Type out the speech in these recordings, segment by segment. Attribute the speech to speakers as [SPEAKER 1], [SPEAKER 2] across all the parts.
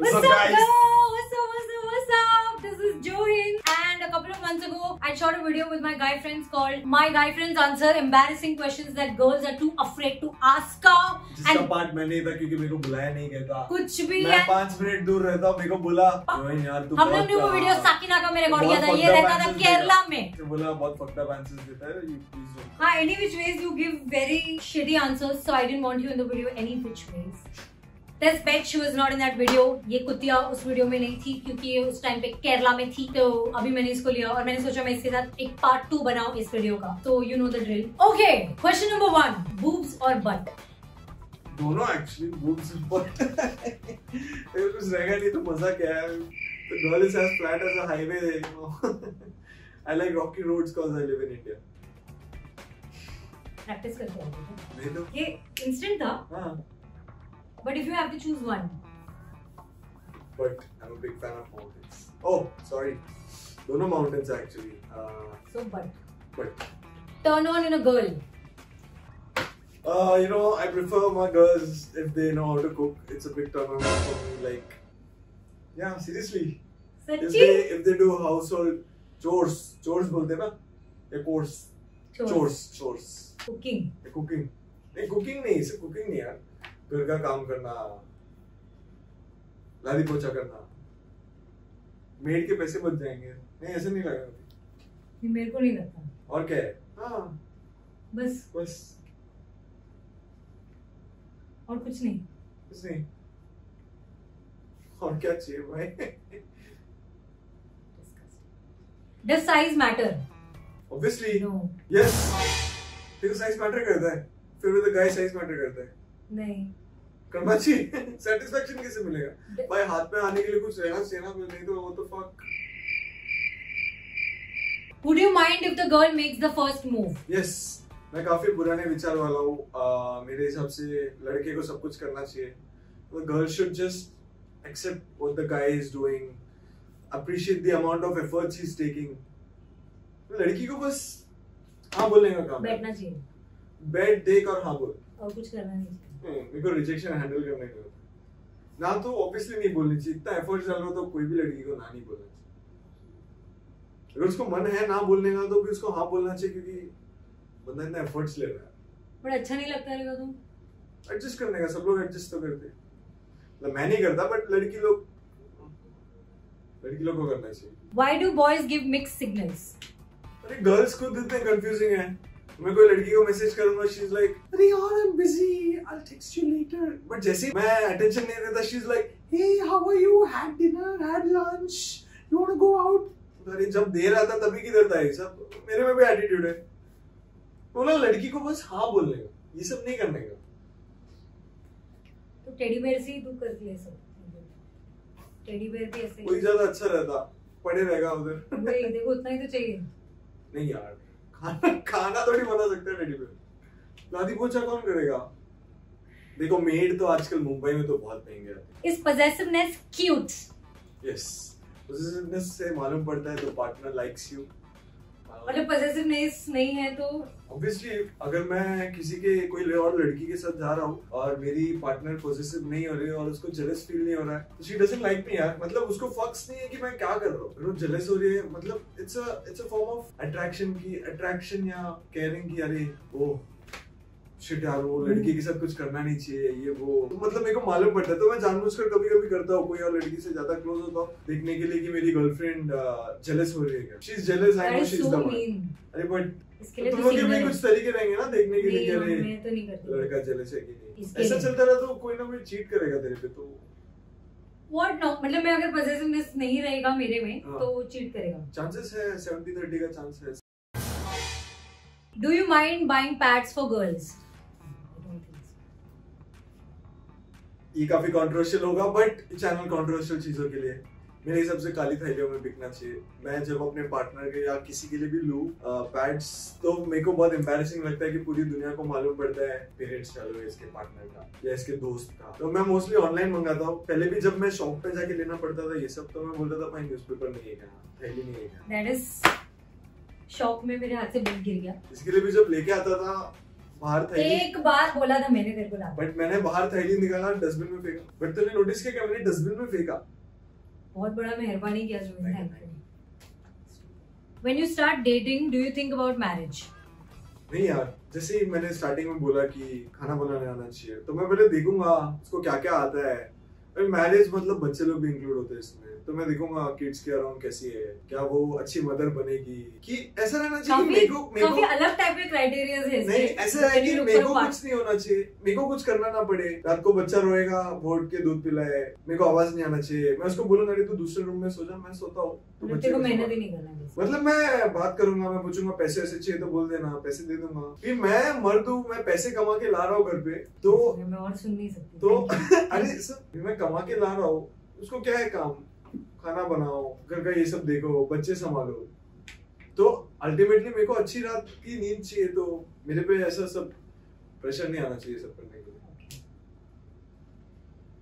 [SPEAKER 1] What's,
[SPEAKER 2] up,
[SPEAKER 1] up,
[SPEAKER 2] guys?
[SPEAKER 1] girl? What's up, what's up, what's up? This is Johin. And a couple of months ago, I shot a video with my guy friends called My Guy Friends Answer Embarrassing Questions That Girls Are Too Afraid to Ask Out.
[SPEAKER 2] जिसका
[SPEAKER 1] And
[SPEAKER 2] part मैं नहीं था क्योंकि मेरे को बुलाया नहीं गया था
[SPEAKER 1] कुछ भी
[SPEAKER 2] मैं
[SPEAKER 1] है
[SPEAKER 2] पांच मिनट दूर रहता मेरे को बोला रोहन यार तू
[SPEAKER 1] हमने
[SPEAKER 2] बहुत,
[SPEAKER 1] ने वो
[SPEAKER 2] आ,
[SPEAKER 1] वीडियो साकिना का मेरे रिकॉर्ड
[SPEAKER 2] बहुत
[SPEAKER 1] किया था ये
[SPEAKER 2] fucked up
[SPEAKER 1] रहता था
[SPEAKER 2] answers
[SPEAKER 1] केरला
[SPEAKER 2] देता।
[SPEAKER 1] में
[SPEAKER 2] तो बोला बहुत फक्ड अप आंसर्स देता है यू प्लीज डोंट
[SPEAKER 1] हाँ any which ways you give very shitty answers so I didn't want you in the video any which ways This bitch she was not in that video. ये कुतिया उस video में नहीं थी क्योंकि ये उस टाइम पे केरला में थी तो अभी मैंने इसको लिया और मैंने सोचा मैं इसके साथ एक पार्ट टू बनाऊँ इस वीडियो का। तो you know the drill okay question number one boobs और बट
[SPEAKER 2] दोनों एक्चुअली बूब्स और बट अगर कुछ रहेगा नहीं तो मज़ा क्या है? The girl is as flat as a highway, you know. I like rocky roads because I live in India.
[SPEAKER 1] Practice करते हैं।
[SPEAKER 2] तो
[SPEAKER 1] ये इंस्टेंट था?
[SPEAKER 2] हाँ।
[SPEAKER 1] But if you have to choose one
[SPEAKER 2] but I'm a big fan of mountains. Oh, sorry. दोनों mountains actually. Uh,
[SPEAKER 1] so but
[SPEAKER 2] but
[SPEAKER 1] turn on in a girl
[SPEAKER 2] uh, you know, I prefer my girls if they know how to cook. It's a big turn on for me. Like, yeah, seriously. If
[SPEAKER 1] सच्ची
[SPEAKER 2] they if they do household chores, chores बोलते हैं ना? या course, chores, chores.
[SPEAKER 1] Cooking
[SPEAKER 2] cooking नहीं cooking नहीं सिर्फ cooking नहीं यार घर का काम करना लादी पोछा करना। मेड के पैसे बच जाएँगे। नहीं ऐसे नहीं लगा
[SPEAKER 1] ये मेरे को नहीं लगता।
[SPEAKER 2] और क्या है? हाँ।
[SPEAKER 1] बस।
[SPEAKER 2] बस।
[SPEAKER 1] और कुछ नहीं।
[SPEAKER 2] कुछ नहीं। और क्या चाहिए भाई?
[SPEAKER 1] Does size matter?
[SPEAKER 2] Obviously
[SPEAKER 1] No.
[SPEAKER 2] Yes तेरे साइज़ मैटर करता है। फिर भी द गाय साइज़ मैटर करता है।
[SPEAKER 1] नहीं।
[SPEAKER 2] करना चाहिए। सेटिस्फेक्शन कैसे मिलेगा? भाई हाथ में आने के लिए कुछ रहना चाहिए ना नहीं तो वो तो fuck
[SPEAKER 1] Would you mind if the girl makes the first move?
[SPEAKER 2] Yes मैं काफ़ी पुराने विचार वाला हूँ। मेरे हिसाब से लड़के को सब कुछ करना चाहिए। Girl should just accept what the guy is doing appreciate the amount of efforts he is taking लड़की को बस हाँ बोलने का काम
[SPEAKER 1] बैठना चाहिए।
[SPEAKER 2] बैठ देख और हाँ बोल।
[SPEAKER 1] और कुछ करना नहीं चाहिए।
[SPEAKER 2] मेरे को रिजेक्शन हैंडल करने का ना तो ऑब्वियसली नहीं बोलनी चाहिए। इतना एफर्ट्स डाल रहा हो तो कोई भी लड़की को ना नहीं बोलना चाहिए। अगर उसको मन है ना बोलने का तो भी उसको हाँ बोलना चाहिए क्योंकि बंदा इतना एफर्ट्स ले रहा है।
[SPEAKER 1] बट अच्छा नहीं लगता रहेगा तुम
[SPEAKER 2] एडजस्ट करने का सब लोग एडजस्ट तो करते हैं। मतलब मैं नहीं करता बट लड़की लोग लड़की लोग को करना चाहिए।
[SPEAKER 1] Why do boys give mixed signals?
[SPEAKER 2] अरे गर्ल्स खुद इतने कंफ्यूजिंग है। मैं कोई लड़की को मैसेज करूँगा शी इज़ लाइक अरे यार I am busy I will text you later but जैसे ही मैं अटेंशन नहीं देता she is like hey how are you had dinner had lunch you want to go out अरे जब दे रहा था तभी किधर था ये सब? मेरे में भी एटीट्यूड है। बोला लड़की को बस हाँ बोलने का ये सब नहीं करने का.
[SPEAKER 1] तो टेडी बेयर से ही तू कर ले सब। टेडी बेयर भी ऐसे
[SPEAKER 2] कोई ज़्यादा अच्छा रहता पड़े रहेगा उधर।
[SPEAKER 1] वही देखो उतना ही तो चाहिए।
[SPEAKER 2] नहीं यार खाना खाना थोड़ी बना सकते हैं रेडी पे लादी पोछा कौन करेगा? देखो मेड तो आजकल मुंबई में तो बहुत महँगे रहते
[SPEAKER 1] Is possessiveness cute?
[SPEAKER 2] हैं यस पोजेसिवनेस से मालूम पड़ता है तो पार्टनर लाइक्स यू
[SPEAKER 1] मतलब पजेसिवनेस नहीं है तो
[SPEAKER 2] ऑब्वियसली अगर मैं किसी के, कोई और लड़की के साथ जा रहा हूँ और मेरी पार्टनर पॉजिटिव नहीं हो रही है और उसको जेलस फील नहीं हो रहा है तो शी डजंट लाइक मी यार। मतलब उसको फक्स नहीं है कि मैं क्या कर रहा हूँ। अगर जेलस हो रही है। मतलब it's a it's a form of attraction की अट्रैक्शन या केयरिंग की, अरे, वो शिट यार वो लड़की के साथ कुछ करना नहीं चाहिए ये वो। तो मतलब मेरे को मालूम पड़ता है तो मैं जानबूझकर कभी कभी करता हूँ कोई और लड़की से ज़्यादा क्लोज होता हूँ देखने के लिए कि मेरी गर्लफ्रेंड जेलस हो रही है क्या? She is jealous I
[SPEAKER 1] know
[SPEAKER 2] she
[SPEAKER 1] is the.
[SPEAKER 2] अरे बट तुम
[SPEAKER 1] तो
[SPEAKER 2] लोग भी कुछ तरीके रहेंगे ना देखने के लिए अरे
[SPEAKER 1] मैं तो नहीं करती।
[SPEAKER 2] लड़का जेलस है कि नहीं? ऐसा चलता रहा तो कोई ना कोई चीट करेगा तेरे पे तो।
[SPEAKER 1] What no? मतलब मैं अगर possessiveness नहीं रहेगा मेरे में
[SPEAKER 2] हाँ।
[SPEAKER 1] तो चीट करेगा।
[SPEAKER 2] चांसेस है 70 30 का चांस है।
[SPEAKER 1] Do you mind buying pads for girls?
[SPEAKER 2] ये काफ़ी कंट्रोवर्शियल होगा बट चैनल कंट्रोवर्शियल चीज़ों के लिए। मेरे हिसाब से काली थैलियों में बिकना चाहिए। मैं जब अपने पार्टनर के या किसी के लिए भी लूँ पैड्स तो मेरे को बहुत एम्बेरसिंग लगता है कि पूरी दुनिया को मालूम पड़ता है पेरेंट्स का लो इसके पार्टनर का या इसके दोस्त का। तो मैं मोस्टली ऑनलाइन मंगाता हूँ। पहले भी जब मैं शॉप पे जाके लेना पड़ता था ये सब तो मैं बोलता था भाई न्यूज़पेपर नहीं है थैली नहीं है
[SPEAKER 1] शॉप में मेरे हाथ से बिल गिर गया।
[SPEAKER 2] इसके लिए भी जब लेके आता था बाहर थैली।
[SPEAKER 1] एक बार बोला था मैंने तेरे को ला
[SPEAKER 2] बट मैंने बाहर थैली निकाला डस्टबिन में फेंका। बट तूने नोटिस किया क्या मैंने डस्टबिन में फेंका?
[SPEAKER 1] बहुत बड़ा मेहरबानी किया जो thank you When you start dating, do you think about marriage?
[SPEAKER 2] नहीं यार जैसे ही मैंने स्टार्टिंग में बोला कि खाना बनाने आना चाहिए तो मैं पहले देखूँगा उसको क्या क्या आता है। मैरिज मतलब बच्चे लोग भी इंक्लूड होते हैं इसमें। तो मैं देखूँगा किड्स के अराउंड कैसी है। क्या वो अच्छी मदर बनेगी? कि ऐसा रहना चाहिए मेरे को मेरे को
[SPEAKER 1] अलग टाइप के क्राइटेरिया है
[SPEAKER 2] नहीं ऐसा है कि
[SPEAKER 1] When you look
[SPEAKER 2] मेरे को कुछ नहीं होना चाहिए। मेरे को कुछ करना ना पड़े। रात को बच्चा रोएगा वोट के दूध पिलाए। मेरे को आवाज़ नहीं आना चाहिए। मैं उसको बोलूँगा अरे तू दूसरे रूम में सो जा मैं सोता हूँ। तो बच्चे
[SPEAKER 1] को मेहनत ही नहीं करना
[SPEAKER 2] मतलब मैं बात करूँगा मैं पूछूँगा पैसे ऐसे चाहिए तो बोल देना पैसे दे दूँगा। फिर मैं मर्द हूँ मैं पैसे कमा के ला रहा हूँ घर पे तो
[SPEAKER 1] मैं और सुन नहीं सकती।
[SPEAKER 2] तो अरे सर मैं कमा के ला रहा हूँ उसको क्या है काम? खाना बनाओ घर का ये सब देखो बच्चे संभालो। तो अल्टीमेटली मेरे को अच्छी रात की नींद चाहिए तो मेरे पे ऐसा सब प्रेशर नहीं आना चाहिए सब करने के लिए।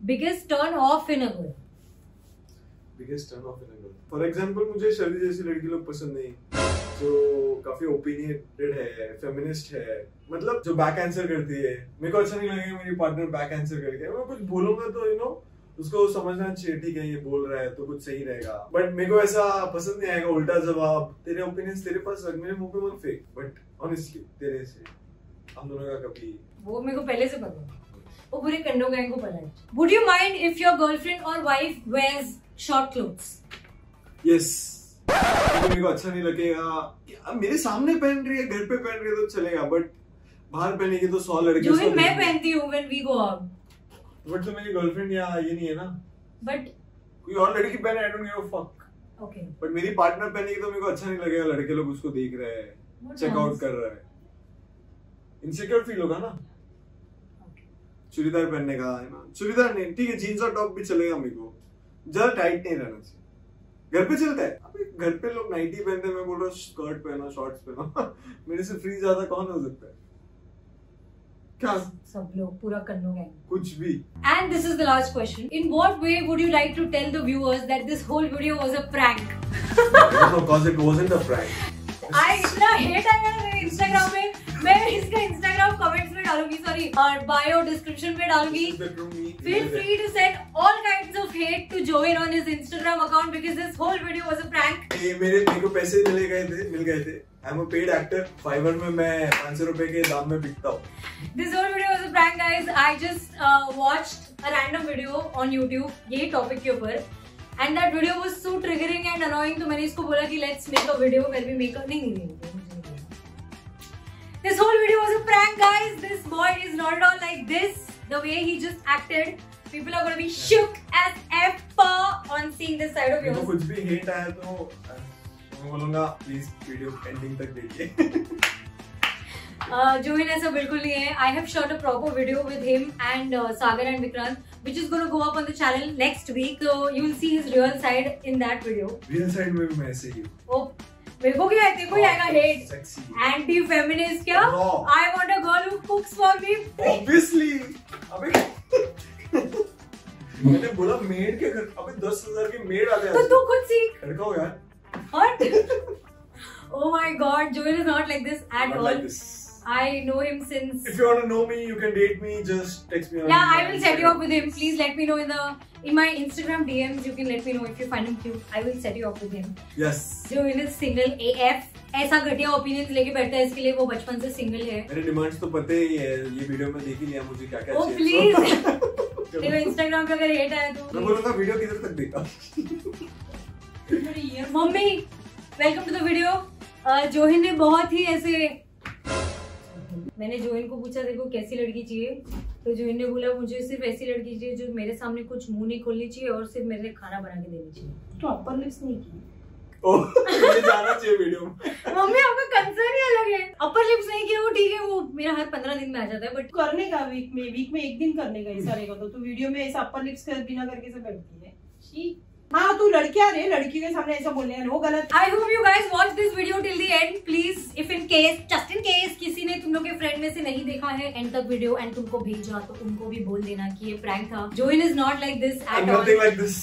[SPEAKER 1] Biggest turn off in a girl.
[SPEAKER 2] Biggest turn off in a girl for example मुझे शर्ली जैसी लड़की लोग पसंद नहीं जो काफ़ी ओपिनियटेड है फेमिनिस्ट है मतलब जो बैक आंसर करती है। मेरे को अच्छा नहीं लगेगा मेरी पार्टनर बैक आंसर करके। मैं कुछ बोलूँगा तो यू नो उसको समझना चाहिए ठीक है ये बोल रहा है तो कुछ सही रहेगा. बट मेरे को ऐसा पसंद नहीं आएगा उल्टा जवाब। तेरे ओपिनियंस तेरे पास रख मेरे मुँह पे मत फेंक। बट ऑनेस्टली तेरे से हम दोनों का कभी
[SPEAKER 1] वो मेरे को पहले से पता है वो पूरे कंडो गैंग को पता है। Would you mind if your girlfriend और wife wears short
[SPEAKER 2] clothes yes मेरे को अच्छा नहीं लगेगा अब मेरे सामने पहन रही है घर पे पहन रही है तो चलेगा बट बाहर पहनेगी तो सौ लड़के
[SPEAKER 1] जो मैं पहनती हूँ when we go out
[SPEAKER 2] but तो मेरी गर्लफ्रेंड या ये नहीं है ना।
[SPEAKER 1] बट
[SPEAKER 2] कोई और लड़की पहने I don't give a fuck
[SPEAKER 1] okay
[SPEAKER 2] but मेरी पार्टनर पहनेगी तो मेरे को अच्छा नहीं लगेगा लड़के लोग उसको देख रहे हैं चेकआउट कर रहा है। इनसिक्योर फील होगा ना। चूड़ीदार पहनने का है ना। चूड़ीदार नहीं ठीक है जीन्स और टॉप भी चलेगा मेरे को। ज़्यादा टाइट नहीं रहना चाहिए। घर पे चलता है। अबे घर पे लोग नाइटी पहनते हैं मैं बोल रहा हूँ स्कर्ट पहनो शॉर्ट्स पहनो। मेरे से फ्री ज़्यादा कौन हो सकता है? क्या
[SPEAKER 1] सब लोग पूरा कंडो गैंग
[SPEAKER 2] कुछ भी
[SPEAKER 1] And this is the last question. In what way would you like to tell the viewers that this whole video was a prank?
[SPEAKER 2] because it wasn't a prank
[SPEAKER 1] I इतना hate आया ना मेरे Instagram में मैं इसका Instagram comments में डालूँगी sorry और bio description में डालूँगी
[SPEAKER 2] This is the true me.
[SPEAKER 1] Feel free to send all kinds of hate to Join on his Instagram account because this whole video was a prank.
[SPEAKER 2] ये मेरे मेरे को पैसे मिले गए थे मिल गए थे I am a paid actor Fiverr में मैं 500 रुपए के दाम में बिकता हूँ
[SPEAKER 1] This whole video was a prank, guys. I just uh, watched a random video on YouTube यही topic के ऊपर and that video was so triggering and annoying तो मैंने इसको बोला कि let's make a video where we make a नहीं नहीं नहीं। This whole video was a prank, guys. This boy is not at all like this. The way he just acted, people are gonna be shook as f on seeing this side of yours.
[SPEAKER 2] कुछ भी hate आया तो अ, मैं बोलूँगा please video ending तक देखिए।
[SPEAKER 1] Uh, Johin ऐसा बिल्कुल नहीं है। I have shot a proper video with him and Sagar and Vikrant which is going to go up on the channel next week so you will see his real side in that video.
[SPEAKER 2] Real side में भी मैं ऐसे ही हूँ।
[SPEAKER 1] oh मेरे को क्या है तेरे को ही आएगा हेट एंटी फेमिनिस्ट क्या? I want a girl who cooks for me
[SPEAKER 2] obviously अबे मैंने बोला मेड के घर अबे दस हज़ार की मेड आ गया
[SPEAKER 1] तो तू खुद सीख।
[SPEAKER 2] लड़का हो यार।
[SPEAKER 1] What oh my god Joel is not like this at
[SPEAKER 2] Not
[SPEAKER 1] all
[SPEAKER 2] like this.
[SPEAKER 1] I know him since
[SPEAKER 2] If you want to know me, you can date me. Just text me. on
[SPEAKER 1] Yeah, I will set you up with him. Please let me know in the in my Instagram DMs. You can let me know if you find him cute. I will set you up with him.
[SPEAKER 2] Yes.
[SPEAKER 1] जो in single AF ऐसा घटिया opinions लेके बैठता है इसके लिए वो बचपन से सिंगल है
[SPEAKER 2] मेरे डिमांड्स तो पते ही है ये वीडियो में देख ही लिया मुझे क्या क्या
[SPEAKER 1] ओ
[SPEAKER 2] चाहिए
[SPEAKER 1] प्लीज़
[SPEAKER 2] तो-
[SPEAKER 1] तेरे इंस्टाग्राम पे अगर हेट आया तो
[SPEAKER 2] मैं
[SPEAKER 1] तो
[SPEAKER 2] बोलूँगा वीडियो किधर तक देखा
[SPEAKER 1] mummy welcome to the video जोहिन ने बहुत ही ऐसे मैंने जोहिन को पूछा देखो कैसी लड़की चाहिए? तो जोहिन ने बोला मुझे सिर्फ़ ऐसी लड़की चाहिए जो मेरे सामने कुछ मुँह नहीं खोलनी चाहिए और सिर्फ़ मेरे लिए खाना बना के देनी चाहिए.
[SPEAKER 3] तो अपर लिप्स नहीं की।
[SPEAKER 2] जाना चाहिए वीडियो
[SPEAKER 1] मम्मी आपका कंसर्न ही अलग है। अपर लिप्स नहीं किया वो ठीक है वो मेरा हर पंद्रह दिन में आ जाता है बट
[SPEAKER 3] करने का वीक में वीक में एक दिन करने का ऐसा रहेगा तो तू वीडियो में ऐसा अपर लिप्स कर बिना करके से बैठती है। शी हाँ तू लड़कियाँ रे लड़की के सामने ऐसा बोलने वो गलत।
[SPEAKER 1] I hope you guys watch this video till the end please if in case just in case किसी ने तुम लोग के फ्रेंड में से नहीं देखा है एंड तक वीडियो एंड तुमको भेजा तो तुमको भी बोल देना की ये प्रैंक था। Join is not
[SPEAKER 2] like
[SPEAKER 1] this at
[SPEAKER 2] all like this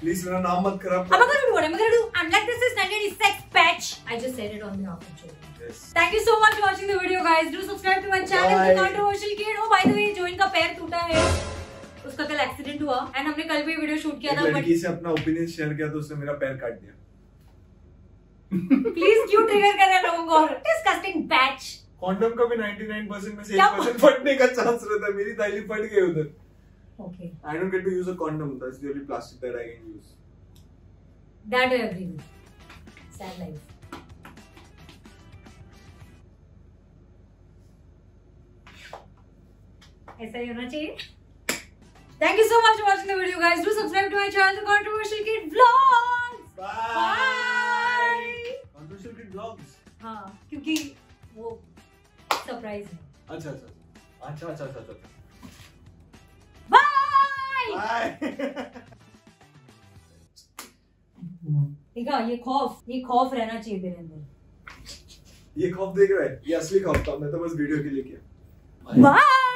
[SPEAKER 2] please मेरा नाम मत खराब
[SPEAKER 1] अब अगर मैं बोल रहा do I am like this is standard is sex patch I just said it on the off जो
[SPEAKER 2] Yes.
[SPEAKER 1] Thank you so much for watching the video guys. Do subscribe to my channel. The controversial kid. Oh by the way join ka pair toota उसका कल accident हुआ and हमने कल भी video shoot किया था but
[SPEAKER 2] लड़की से अपना ओपिनियन शेयर किया तो उसने मेरा पैर काट दिया।
[SPEAKER 1] प्लीज़ क्यों ट्रिगर कर रहे हैं लोगों को? डिस्गस्टिंग बैच
[SPEAKER 2] कॉन्डम का भी 99% में से 1% फटने का चांस रहता है। मेरी थैली फट गई उधर।
[SPEAKER 1] Okay
[SPEAKER 2] I don't get to use a condom that's the only plastic that I can use
[SPEAKER 1] that I agree with sad life ऐसा ही होना चाहिए? Thank you so much for watching the video, guys. Do subscribe to my channel, The Controversial Kid Vlogs. Bye.
[SPEAKER 2] Controversial kid vlogs
[SPEAKER 1] हाँ क्योंकि वो surprise है।
[SPEAKER 2] अच्छा अच्छा अच्छा। अच्छा अच्छा अच्छा
[SPEAKER 1] बाय
[SPEAKER 2] बाय
[SPEAKER 1] देखा ये खौफ ये खौफ रहना चाहिए तेरे अंदर।
[SPEAKER 2] ये खौफ देख रहा है? ये असली खौफ था मैं तो बस वीडियो के लिए किया।
[SPEAKER 1] बाय